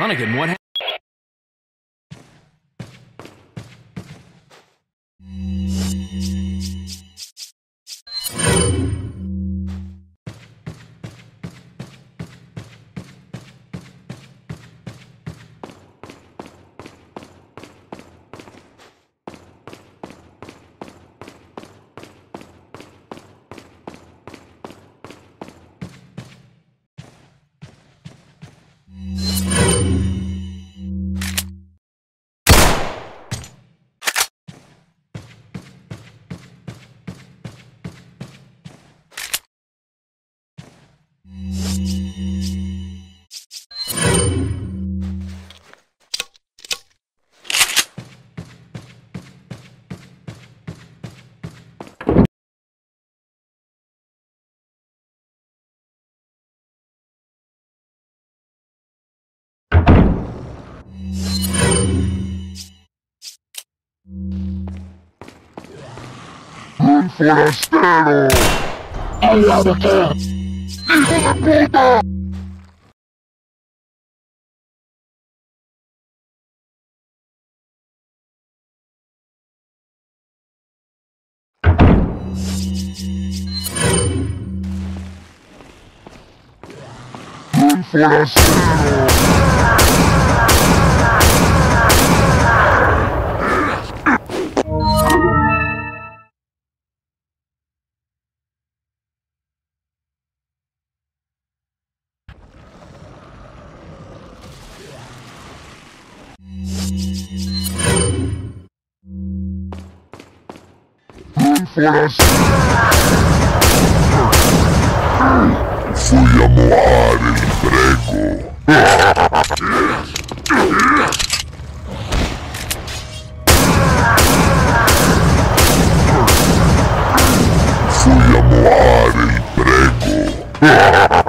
Hunnigan, what forastero! ¡Al lado qué! ¡Hijo de puta! ¡Un forastero! ¡Un forastero! Fui a mojar el prego. Fui a mojar el prego.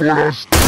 Un forastero.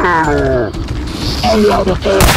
forastero! Ao lado certo.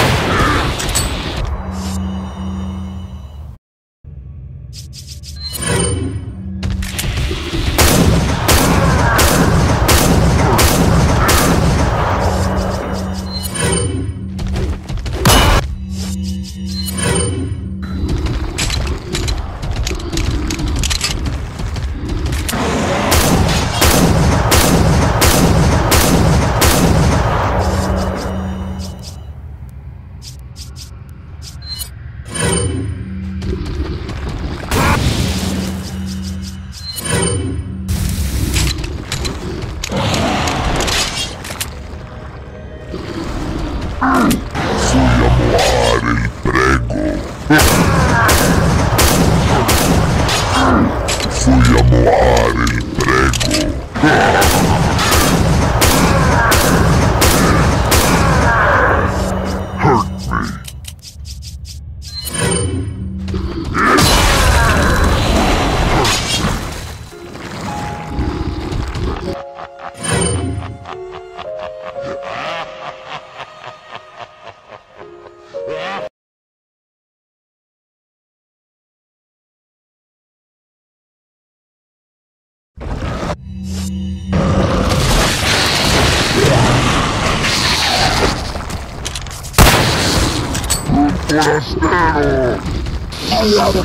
Forastero! Ao lado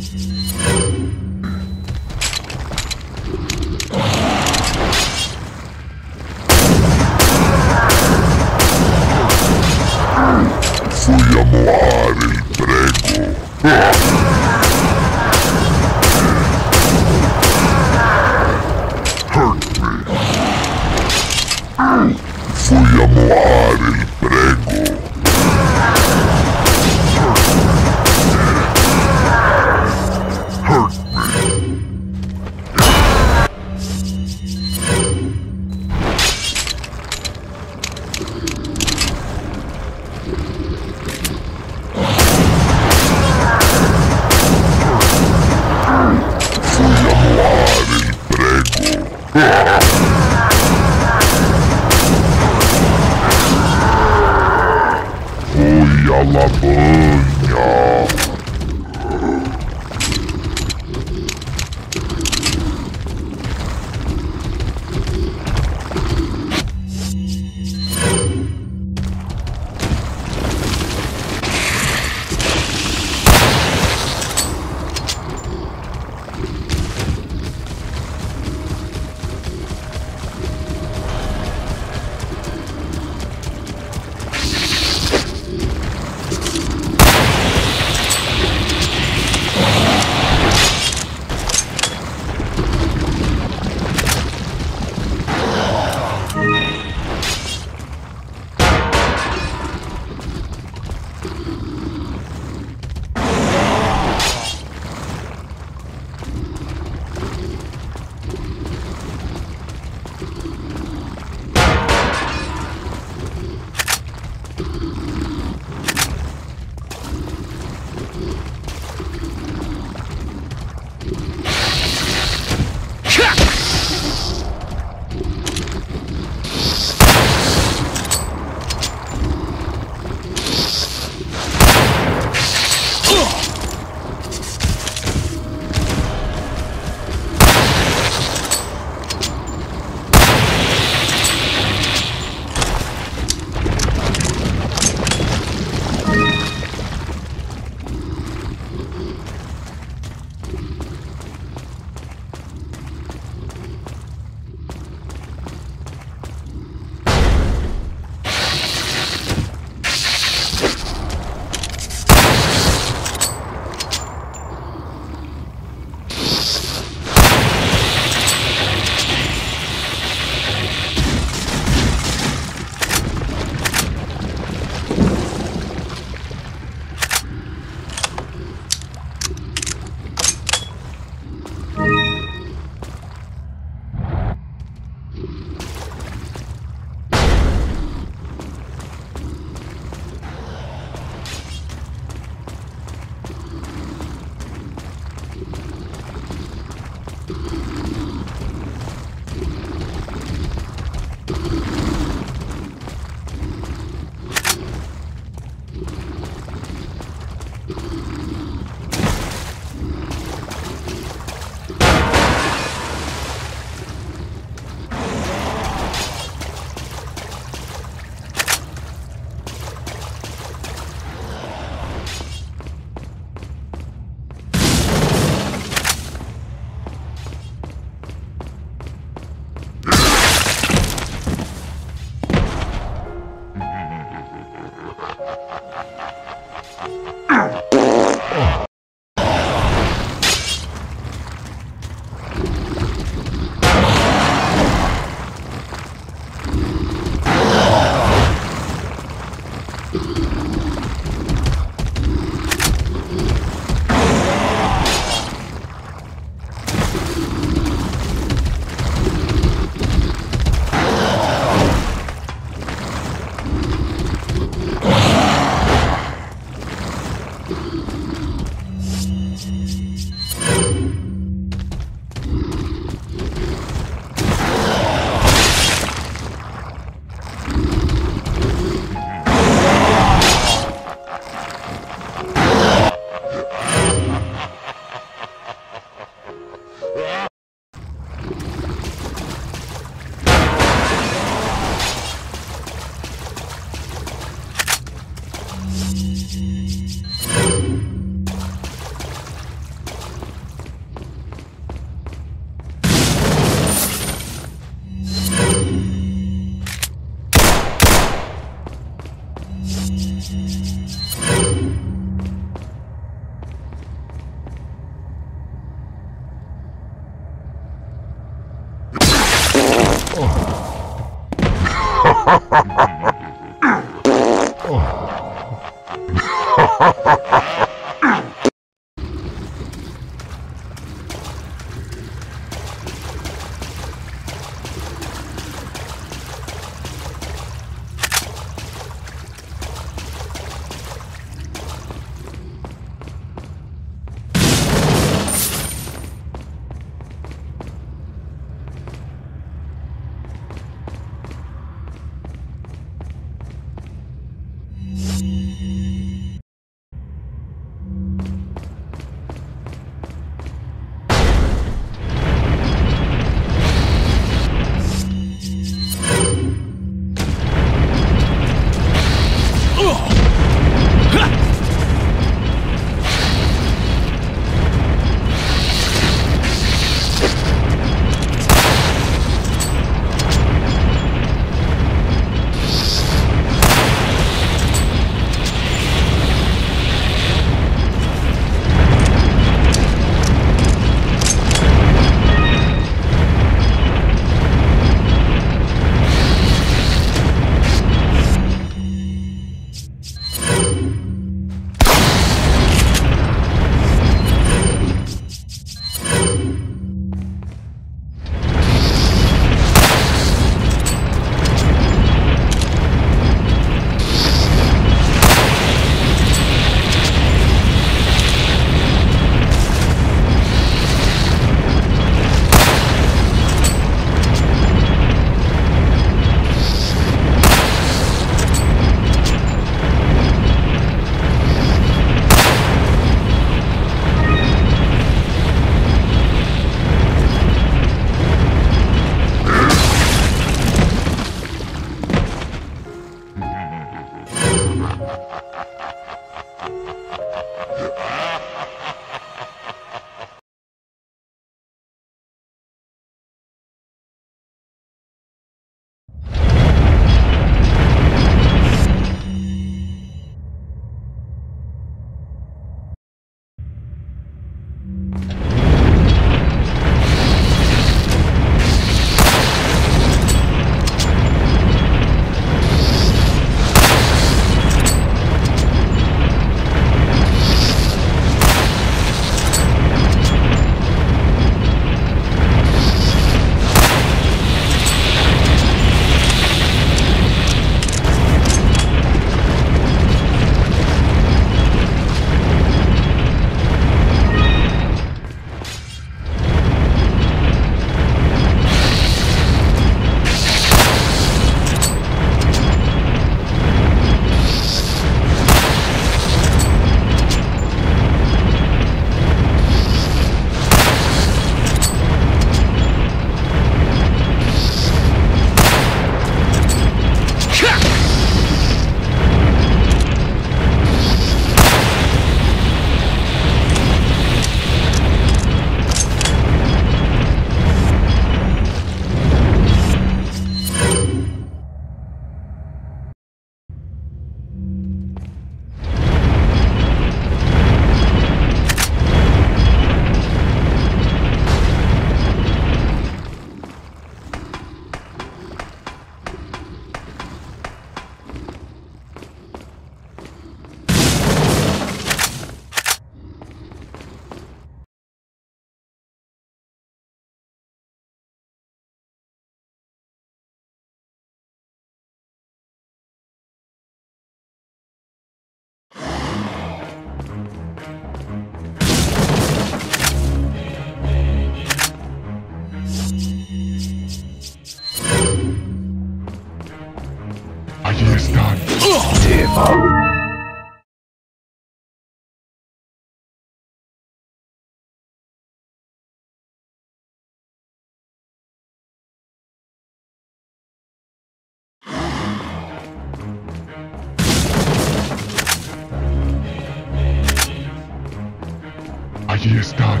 Allí están.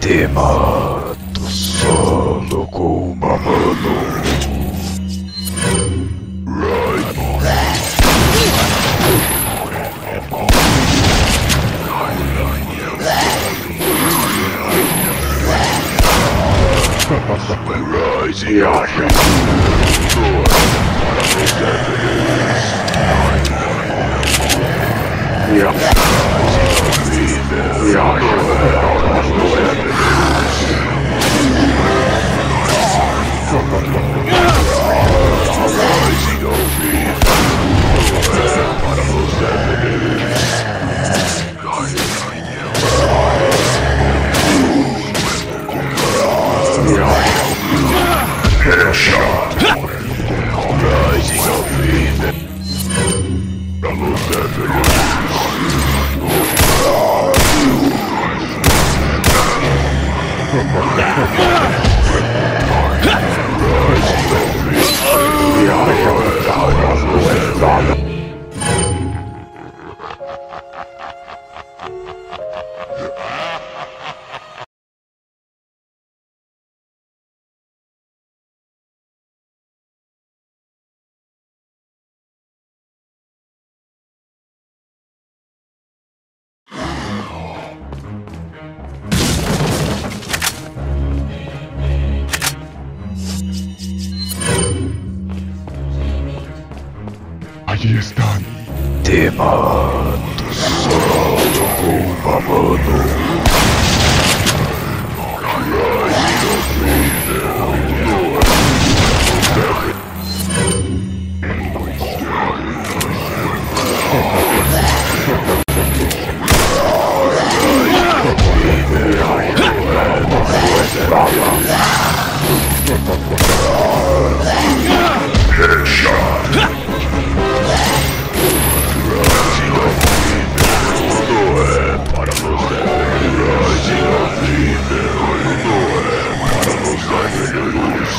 Te mato solo con una mano. Rise, Yasha. Yeah. Allí están. Te mato solo con una mano.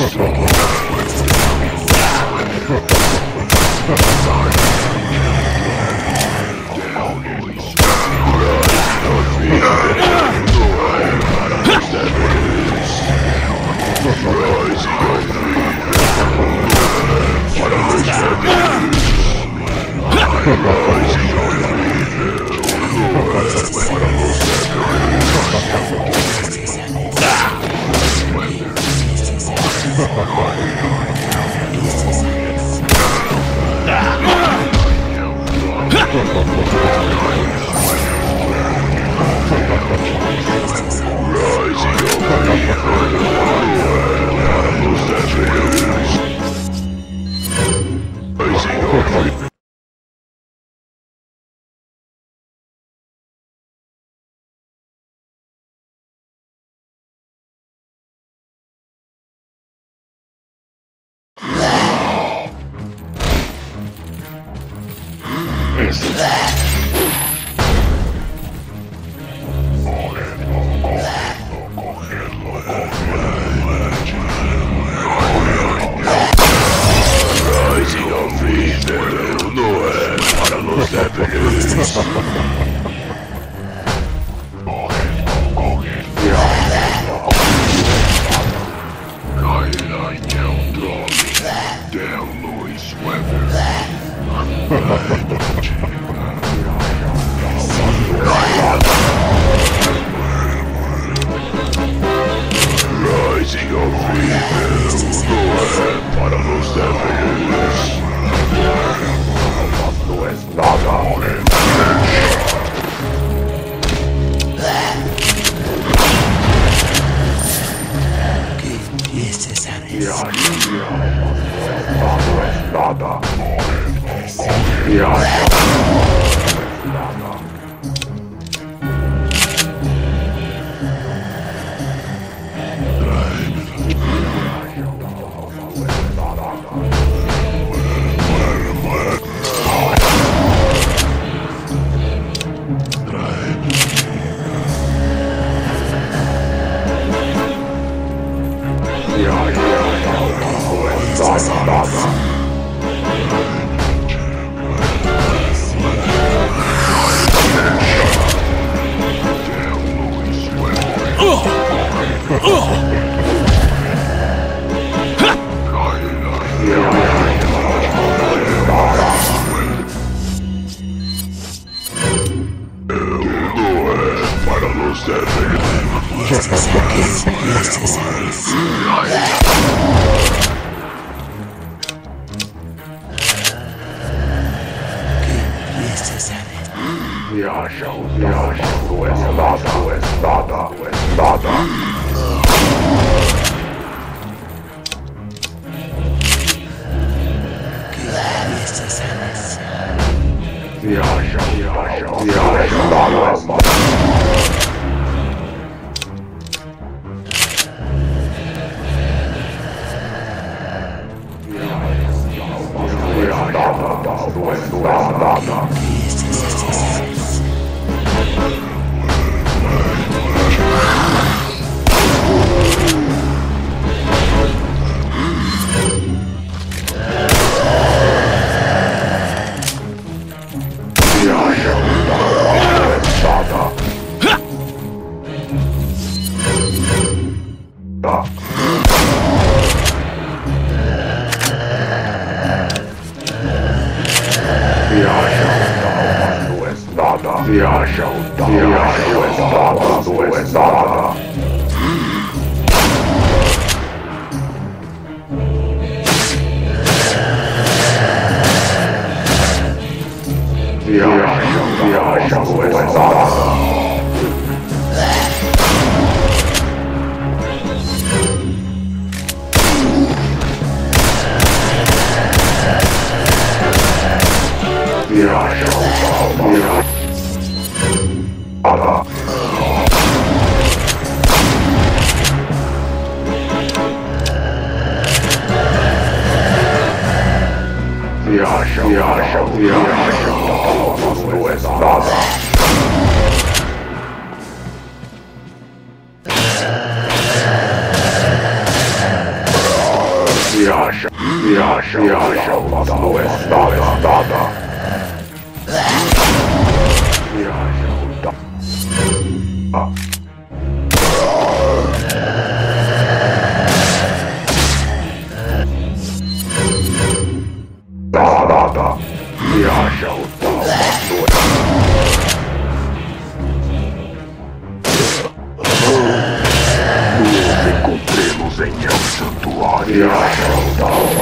Cook. Dia harus tahu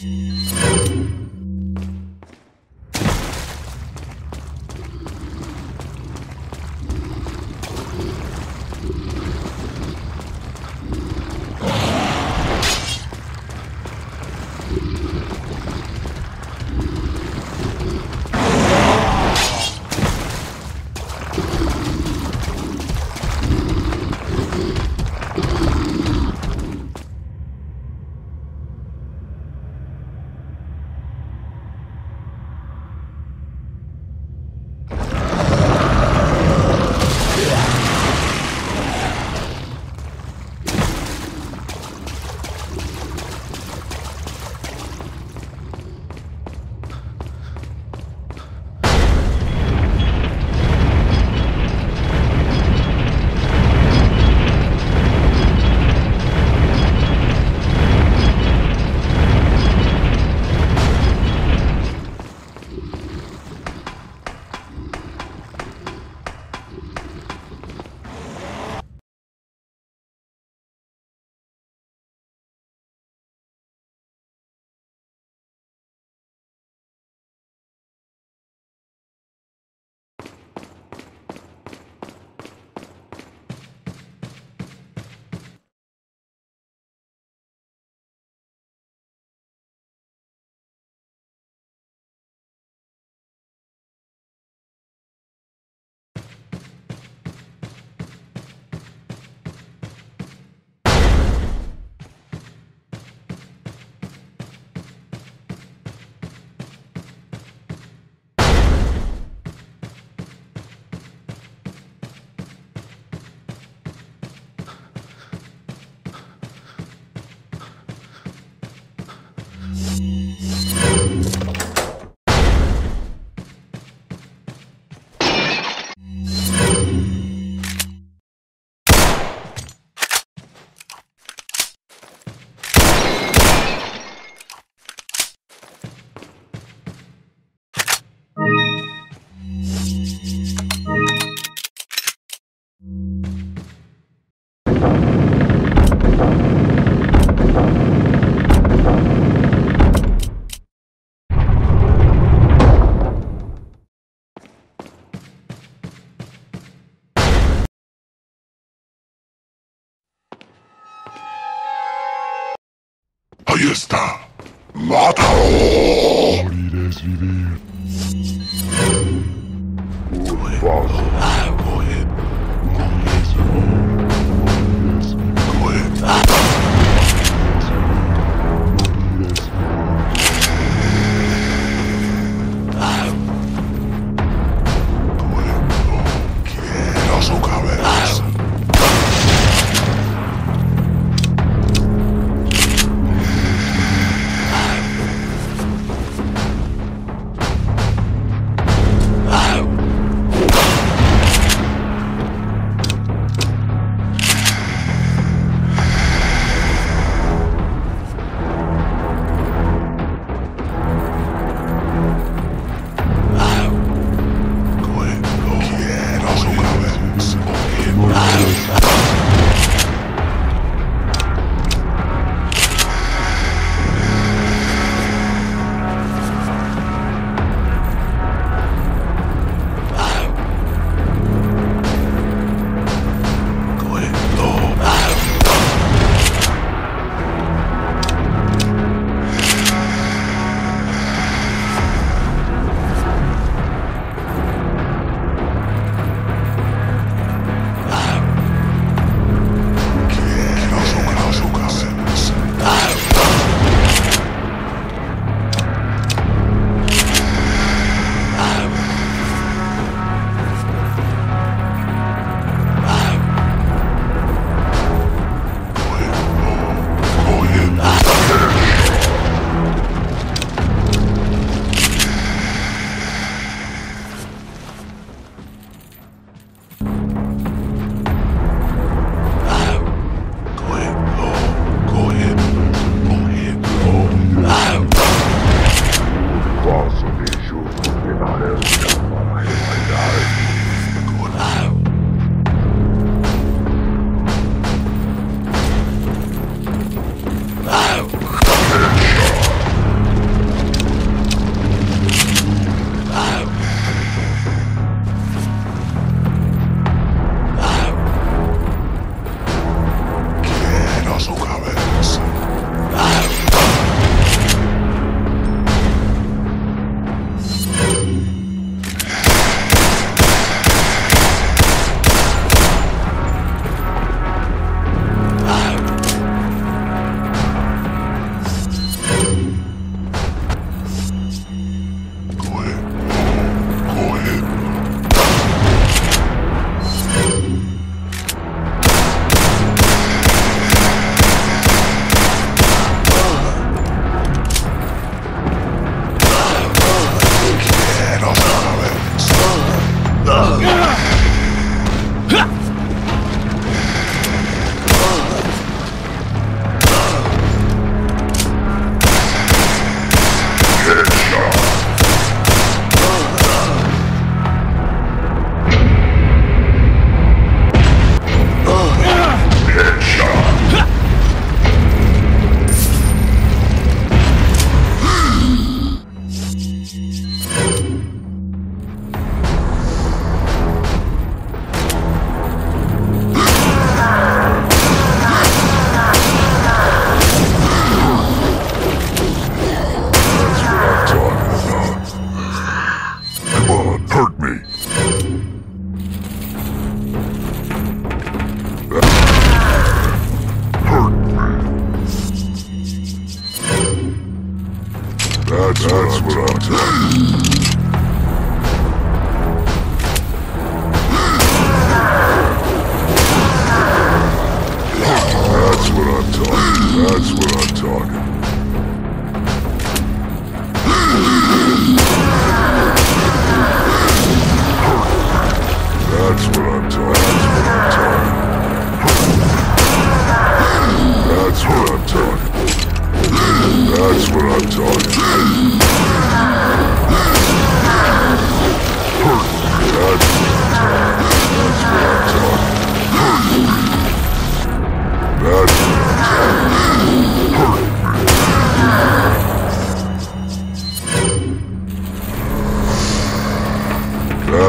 Jesus. Bis.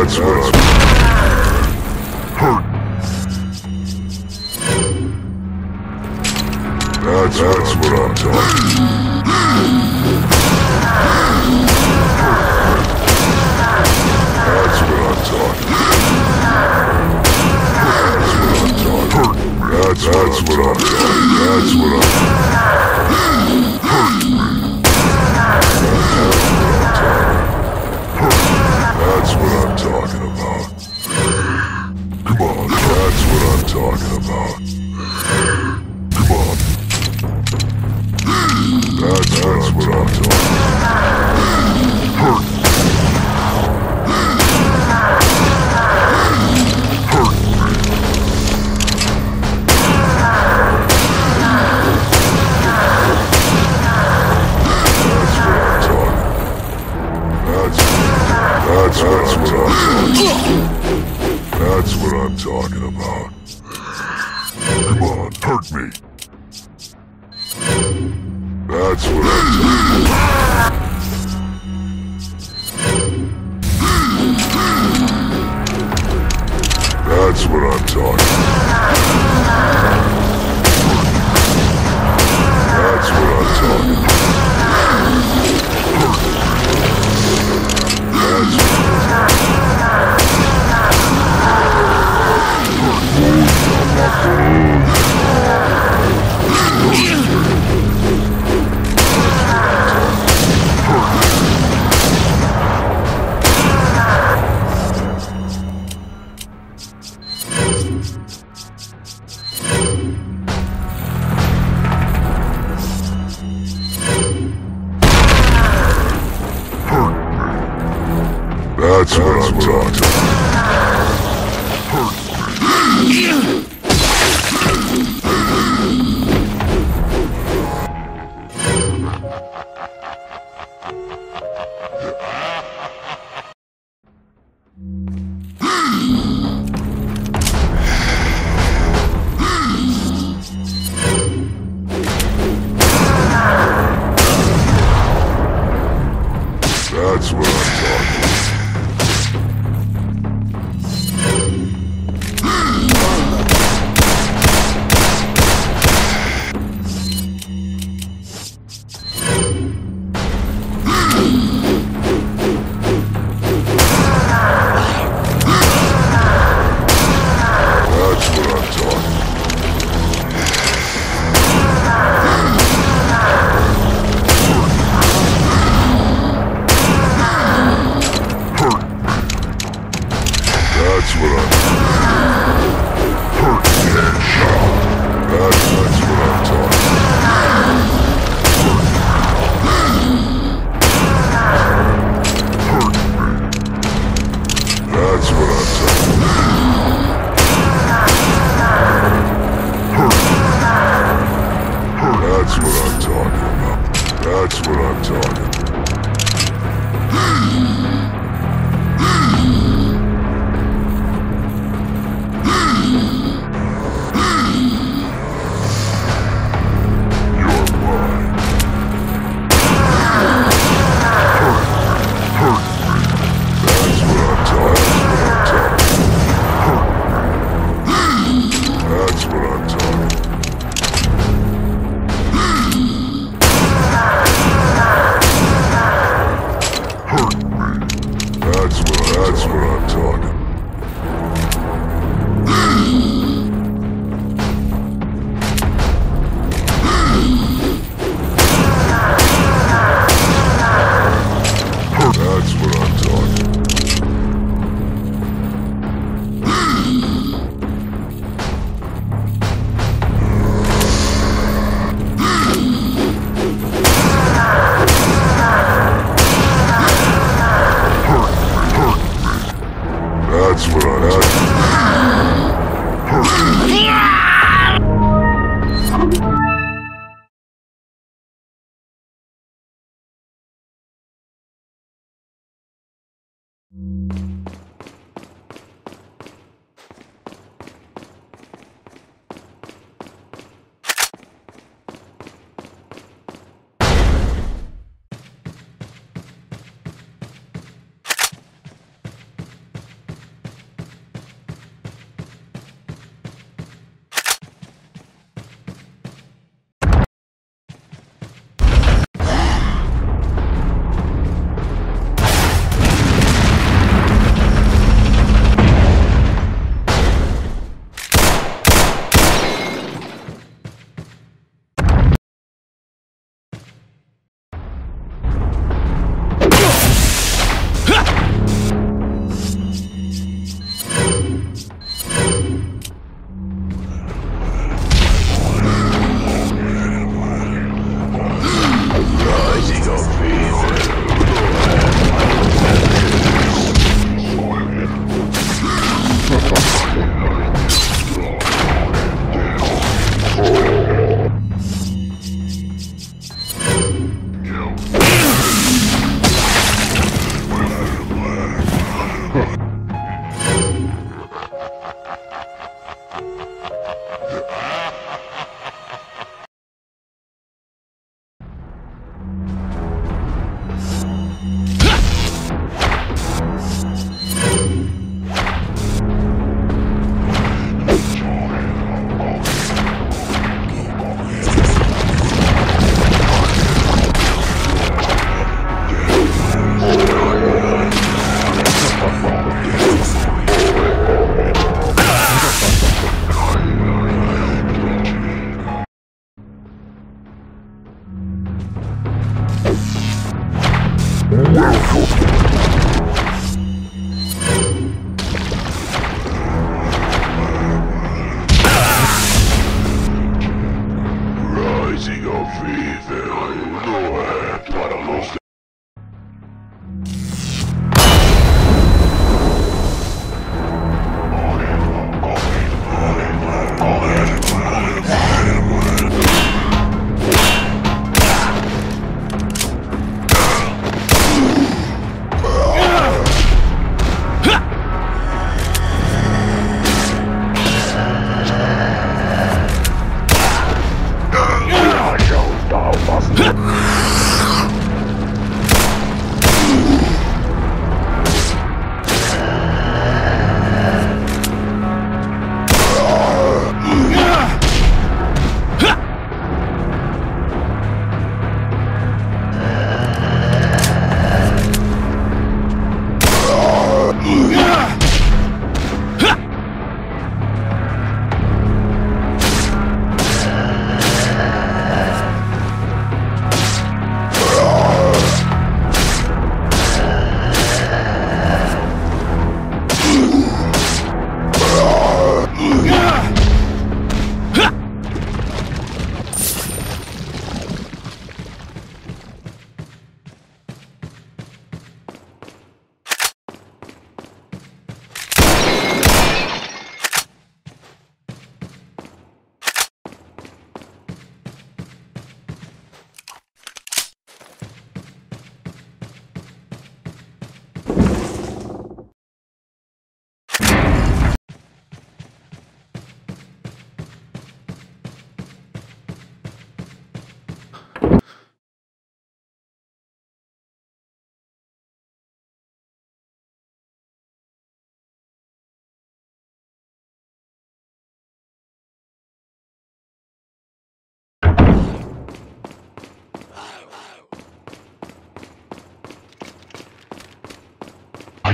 That's what I'm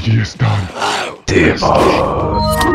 Allí están. Demon.